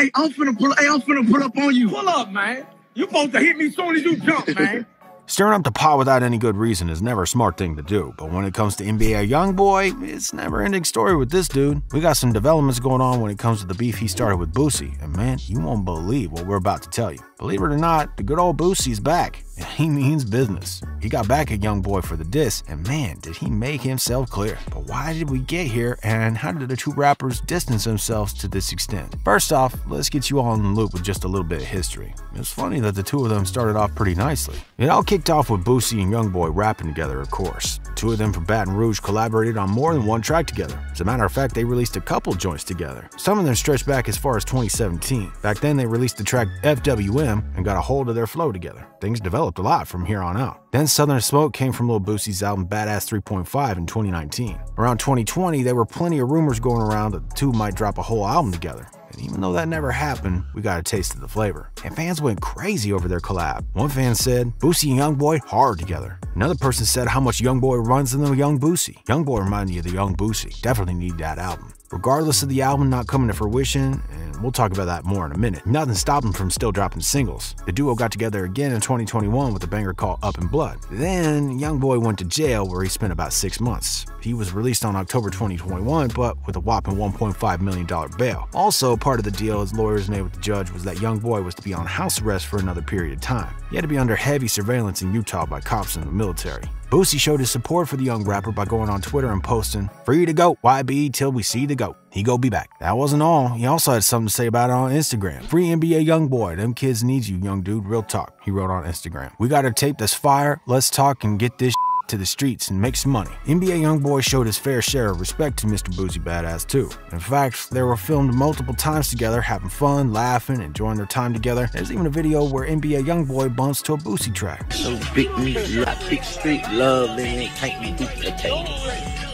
Hey, I'm finna pull. Hey, I'm finna pull up on you. Pull up, man. You supposed to hit me soon as you jump, man. Stirring up the pot without any good reason is never a smart thing to do, but when it comes to NBA Youngboy, it's never ending story with this dude. We got some developments going on when it comes to the beef he started with Boosie, and man, you won't believe what we're about to tell you. Believe it or not, the good old Boosie's back, and he means business. He got back at Young Boy for the diss, and man, did he make himself clear. But why did we get here, and how did the two rappers distance themselves to this extent? First off, let's get you all in the loop with just a little bit of history. It's funny that the two of them started off pretty nicely. It all kicked off with Boosie and Young Boy rapping together, of course. Two of them from Baton Rouge collaborated on more than one track together. As a matter of fact, they released a couple joints together. Some of them stretch back as far as 2017. Back then, they released the track FWM and got a hold of their flow together. Things developed a lot from here on out. Then Southern Smoke came from Lil Boosie's album Badazz 3.5 in 2019. Around 2020, there were plenty of rumors going around that the two might drop a whole album together. And even though that never happened, we got a taste of the flavor. And fans went crazy over their collab. One fan said, Boosie and Youngboy hard together. Another person said how much Youngboy runs in the Young Boosie. Youngboy reminded you of the Young Boosie. Definitely need that album. Regardless of the album not coming to fruition, and we'll talk about that more in a minute, nothing stopped them from still dropping singles. The duo got together again in 2021 with a banger called Up in Blood. Then, Youngboy went to jail where he spent about six months. He was released on October 2021, but with a whopping $1.5 million bail. Also, part of the deal his lawyers made with the judge was that Youngboy was to be on house arrest for another period of time. He had to be under heavy surveillance in Utah by cops and the military. Boosie showed his support for the young rapper by going on Twitter and posting, Free to go, YB till we see the goat. He go be back. That wasn't all. He also had something to say about it on Instagram. Free NBA young boy. Them kids need you, young dude. Real talk. He wrote on Instagram. We got a tape that's fire. Let's talk and get this to the streets and make some money. NBA Youngboy showed his fair share of respect to Mr. Boosie Badazz too. In fact, they were filmed multiple times together, having fun, laughing, enjoying their time together. There's even a video where NBA Youngboy bumps to a Boosie track. So big music, big street love, and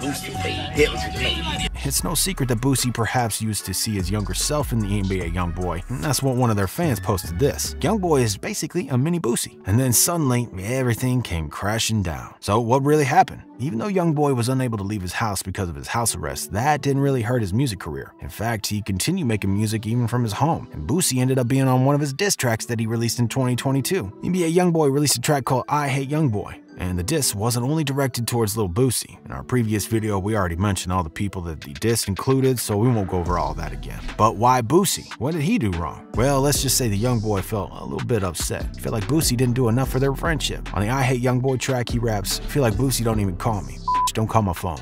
can't be duplicated. It's no secret that Boosie perhaps used to see his younger self in the NBA Youngboy, and that's what one of their fans posted this. Youngboy is basically a mini Boosie. And then suddenly, everything came crashing down. So what really happened? Even though Youngboy was unable to leave his house because of his house arrest, that didn't really hurt his music career. In fact, he continued making music even from his home, and Boosie ended up being on one of his diss tracks that he released in 2022. NBA Youngboy released a track called I Hate Youngboy, and the diss wasn't only directed towards Lil Boosie. In our previous video, we already mentioned all the people that the diss included, so we won't go over all that again. But why Boosie? What did he do wrong? Well, let's just say the young boy felt a little bit upset. Feel like Boosie didn't do enough for their friendship. On the I Hate Young Boy track, he raps, feel like Boosie don't even call me. Don't call my phone.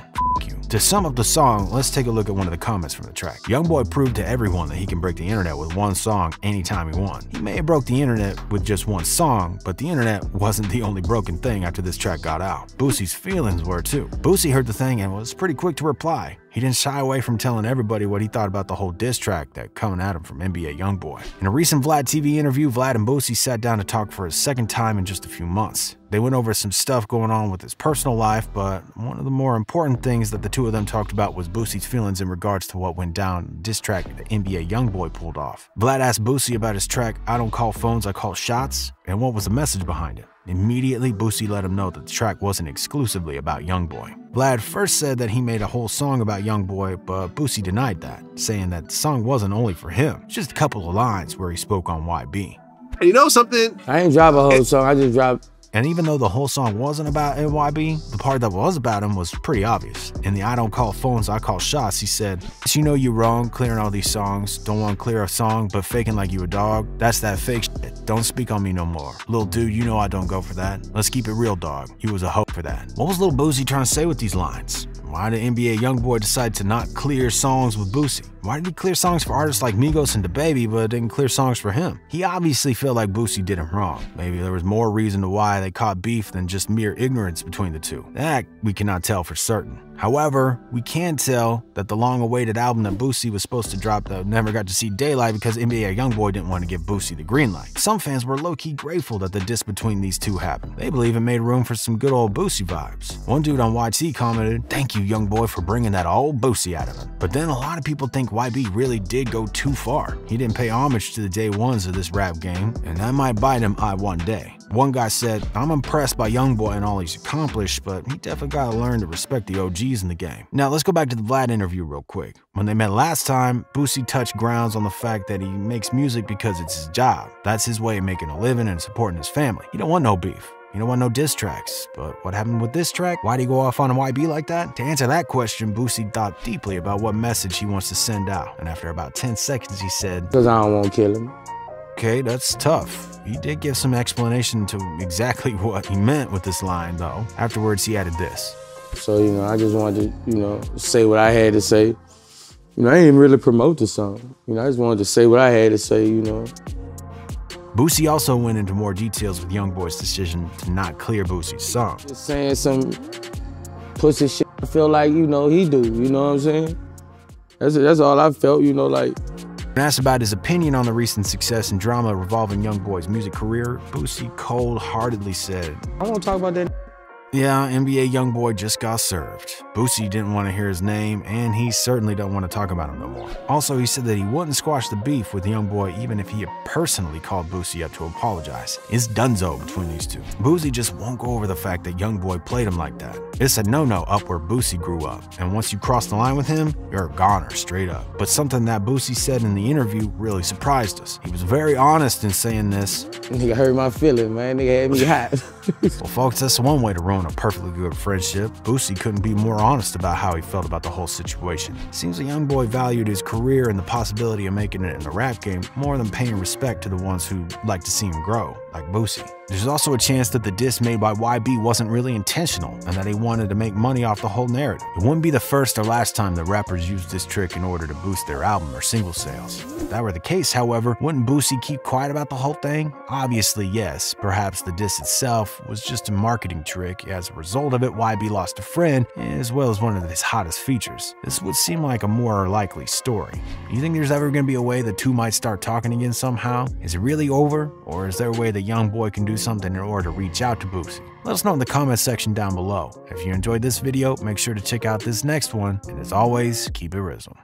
To sum up the song, let's take a look at one of the comments from the track. Youngboy proved to everyone that he can break the internet with one song anytime he wants. He may have broke the internet with just one song, but the internet wasn't the only broken thing after this track got out. Boosie's feelings were too. Boosie heard the thing and was pretty quick to reply. He didn't shy away from telling everybody what he thought about the whole diss track that coming at him from NBA Youngboy. In a recent Vlad TV interview, Vlad and Boosie sat down to talk for a second time in just a few months. They went over some stuff going on with his personal life, but one of the more important things that the two of them talked about was Boosie's feelings in regards to what went down diss track that NBA Youngboy pulled off. Vlad asked Boosie about his track I Don't Call Phones, I Call Shots, and what was the message behind it. Immediately, Boosie let him know that the track wasn't exclusively about Youngboy. Vlad first said that he made a whole song about Youngboy, but Boosie denied that, saying that the song wasn't only for him, just a couple of lines where he spoke on YB. And you know something? I ain't drop a whole song, I just dropped and even though the whole song wasn't about NYB, the part that was about him was pretty obvious. In the I don't call phones, I call shots, he said, You know you wrong, clearing all these songs. Don't want to clear a song, but faking like you a dog. That's that fake shit. Don't speak on me no more. Little dude, you know I don't go for that. Let's keep it real, dog. You was a hope for that. What was Little Boosie trying to say with these lines? Why did NBA Youngboy decide to not clear songs with Boosie? Why did he clear songs for artists like Migos and DaBaby, but didn't clear songs for him? He obviously felt like Boosie did him wrong. Maybe there was more reason to why they caught beef than just mere ignorance between the two. That we cannot tell for certain. However, we can tell that the long-awaited album that Boosie was supposed to drop that never got to see daylight because NBA Youngboy didn't want to give Boosie the green light. Some fans were low-key grateful that the diss between these two happened. They believe it made room for some good old Boosie vibes. One dude on YT commented, thank you Youngboy for bringing that old Boosie out of him. But then a lot of people think YB really did go too far. He didn't pay homage to the day ones of this rap game, and that might bite him I one day. One guy said, I'm impressed by Youngboy and all he's accomplished, but he definitely gotta learn to respect the OGs in the game. Now let's go back to the Vlad interview real quick. When they met last time, Boosie touched grounds on the fact that he makes music because it's his job. That's his way of making a living and supporting his family. He don't want no beef. You don't want no diss tracks. But what happened with this track? Why'd he go off on a YB like that? To answer that question, Boosie thought deeply about what message he wants to send out. And after about 10 seconds, he said, Because I don't want to kill him. Okay, that's tough. He did give some explanation to exactly what he meant with this line, though. Afterwards, he added this. So, you know, I just wanted to, you know, say what I had to say. You know, I didn't really promote the song. You know, I just wanted to say what I had to say, you know. Boosie also went into more details with Youngboy's decision to not clear Boosie's song. Just saying some pussy shit I feel like, you know, he do, you know what I'm saying? That's, that's all I felt, you know, like, When asked about his opinion on the recent success and drama revolving Youngboy's music career, Boosie cold-heartedly said, I won't talk about that Yeah, NBA Youngboy just got served. Boosie didn't want to hear his name, and he certainly don't want to talk about him no more. Also, he said that he wouldn't squash the beef with Youngboy even if he had personally called Boosie up to apologize. It's dunzo between these two. Boosie just won't go over the fact that Youngboy played him like that. It's a no-no up where Boosie grew up, and once you cross the line with him, you're a goner straight up. But something that Boosie said in the interview really surprised us. He was very honest in saying this. Nigga hurt my feelings, man. Nigga had me hot. Well, folks, that's one way to ruin a perfectly good friendship. Boosie couldn't be more honest about how he felt about the whole situation. Seems the young boy valued his career and the possibility of making it in the rap game more than paying respect to the ones who like to see him grow, like Boosie. There's also a chance that the diss made by YB wasn't really intentional and that he wanted to make money off the whole narrative. It wouldn't be the first or last time that rappers used this trick in order to boost their album or single sales. If that were the case, however, wouldn't Boosie keep quiet about the whole thing? Obviously, yes. Perhaps the diss itself was just a marketing trick. As a result of it, YB lost a friend, as well as one of his hottest features. This would seem like a more likely story. Do you think there's ever going to be a way the two might start talking again somehow? Is it really over? Or is there a way the young boy can do something in order to reach out to Boosie? Let us know in the comments section down below. If you enjoyed this video, make sure to check out this next one, and as always, keep it Rizzle.